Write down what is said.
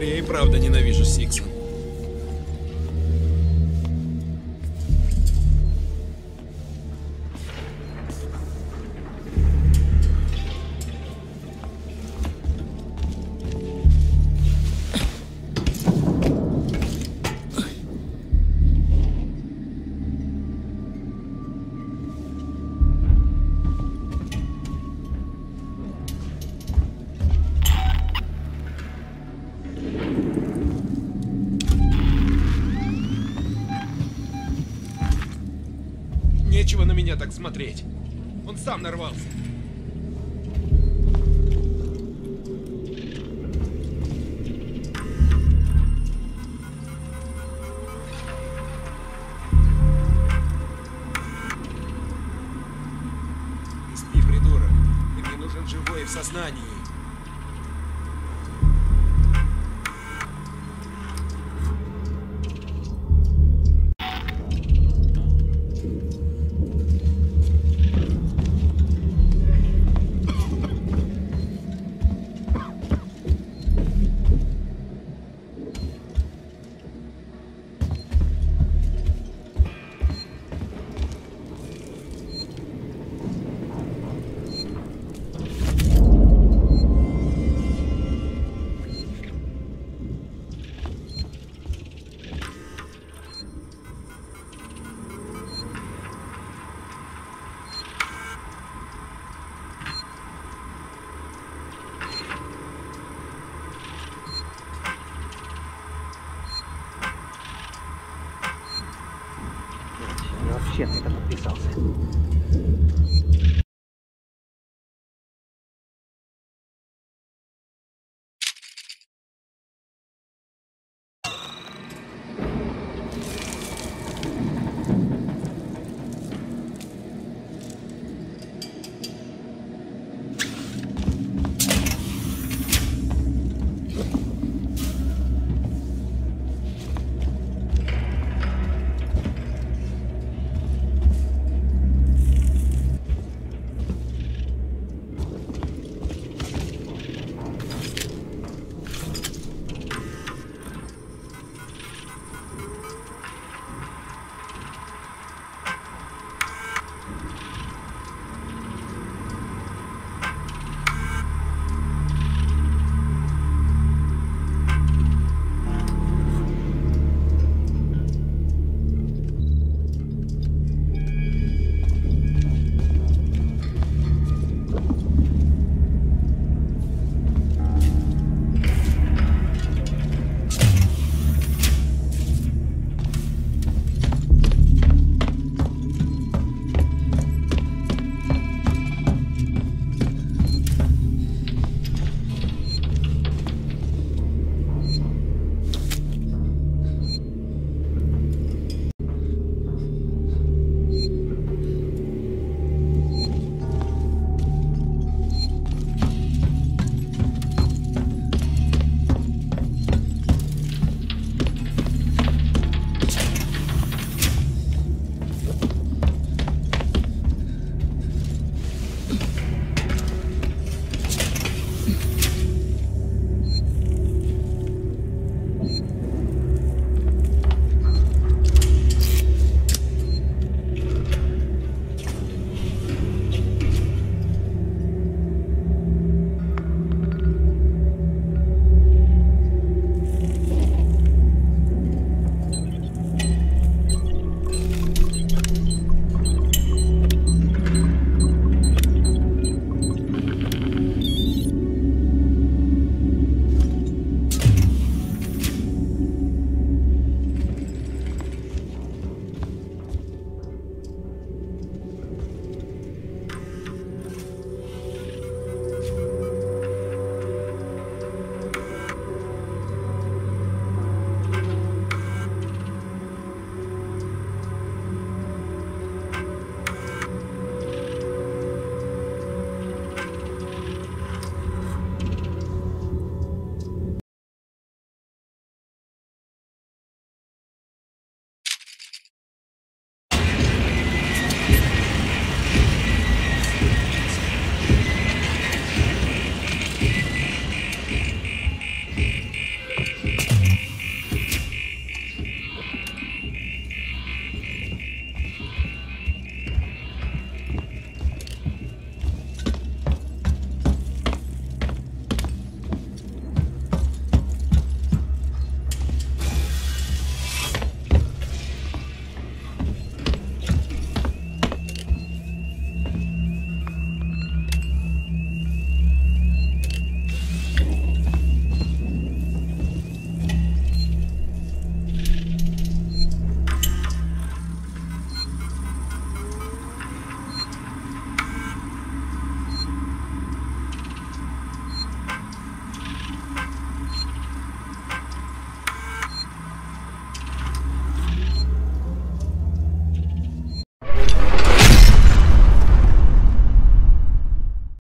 И правда ненавижу Сиксон. меня так смотреть. Он сам нарвался. Спи, придурок. Тебе нужен живой в сознании.